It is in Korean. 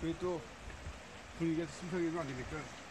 그게 또 분위기에서 숨성이면 안 되니까?